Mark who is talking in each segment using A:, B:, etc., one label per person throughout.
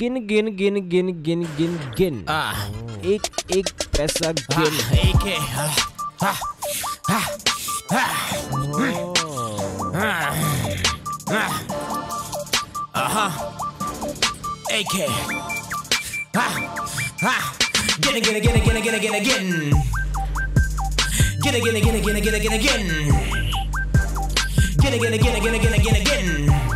A: गिन गिन गिन गिन गिन गिन गिन एक एक पैसा गिन
B: एक AK. Ha! Ha! Get again, again, again, again, again, again. Get again, again, again, again, again, again. Get again, again, again, again, again, again, again.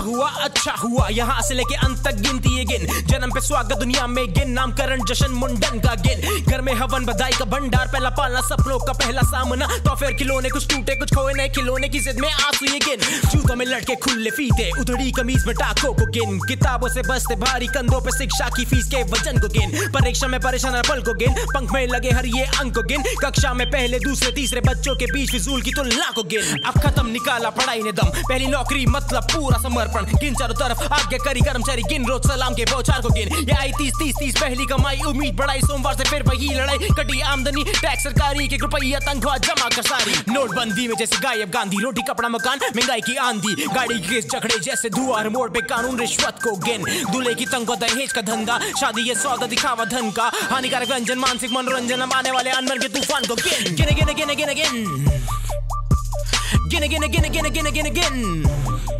B: हुआ अच्छा हुआ। यहाँ से लेके अंत तक गिनती है गिन। जन्म पे स्वागत दुनिया में गिन। नामकरण जश्न मुंडन का गिन। घर में हवन बधाई का भंडार। पहला पालना सपनों का पहला सामना। तो फिर खिलौने कुछ टूटे, कुछ खोए नए खिलौने की जिद में आँसू ये गिन। जूतों में लड़के खुले फीते। उधड़ी कमीज में टाकों को गिन। किताबों से बसते भारी कंधों पे शिक्षा की फ़ीस के वज़न को गिन। परीक्षा में परेशान पल को गिन। पंख में लगे हर ये अंक को गिन। कक्षा में पहले, दूसरे, तीसरे बच्चों के बीच फिजूल की तुलना को गिन। अब खत्म, निकाला पढ़ाई ने दम। पहली नौकरी मतलब पूरा समर्पण गिन चारों तरफ़ आज्ञा करी कर्मचारी गिन रोज सलाम के बौछार को गिन ये आई तीस तीस तीस पहली कमाई उम्मीद बढ़ाई सोमवार से फिर वही लड़ाई कटी आमदनी टैक्स सरकारी के रुपया तनख्वाह जमा कर सारी नोटबंदी में जैसे गायब गांधी रोटी कपड़ा मकान महँगाई की आंधी गाड़ी के झगड़े जैसे धुआँ मोड़ पे कानून रिश्वत को गिन दूल्हे की तंगो दहेज का धंधा शादी ये सौदा दिखावा धन का हानिकारक रंजन मानसिक मनोरंजन आने वाले अनमन के तूफ़ान को गिन गिन गिन गिन गिन गिन गिन गिन गिन गिन गिन गिन गिन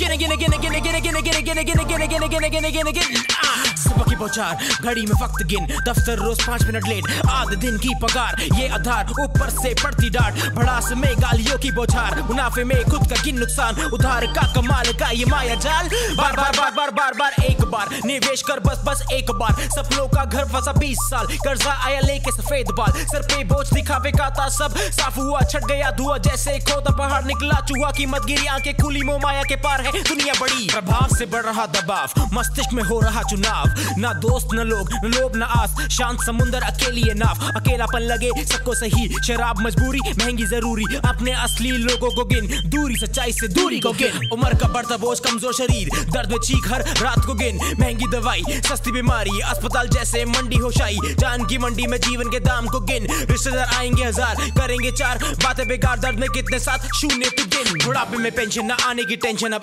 B: Gonna gonna gonna gonna gonna gonna gonna gonna gonna gonna gonna gonna gonna gonna gonna सुबह की बौछार घड़ी में वक्त गिन दफ्तर रोज पाँच मिनट लेट आधे दिन की पगार ये आधार ऊपर से पड़ती डांट भड़ास में गालियों की बौछार मुनाफे में खुद का गिन नुकसान उधार का कमाल का ये माया जाल बार बार बार बार बार बार एक बार निवेश कर बस बस एक बार सपनों का घर फंसा बीस साल कर्जा आया लेके सफ़ेद बाल सर पे बोझ दिखावे का था सब साफ़ हुआ छट गया धुआँ जैसे खोदा पहाड़ निकला चूहा की मत गिरी आँखें खुली मोह माया के पार है, दुनिया बड़ी। प्रभाव से बढ़ रहा दबाव, मस्तिष्क में हो रहा चुनाव। ना दोस्त, न लोग, न लोभ, न आस। शांत समुंदर, अकेली है नाव। अकेलापन लगे, सबको सही। शराब मजबूरी, महँगी ज़रूरी। अपने असली लोगों को गिन। दूरी, सच्चाई से दूरी को गिन। उम्र का बढ़ता बोझ, कमज़ोर शरीर। दर्द में चीख हर रात को गिन। महँगी दवाई, सस्ती बीमारी। अस्पताल जैसे मंडी हो शाही जान की मंडी में जीवन के दाम को गिन। रिश्तेदार आएँगे हज़ार, करेंगे चार। बातें बेकार, दर्द में कितने साथ शून्य तू गिन बुढ़ापे में पेंशन न आने की टेंशन अब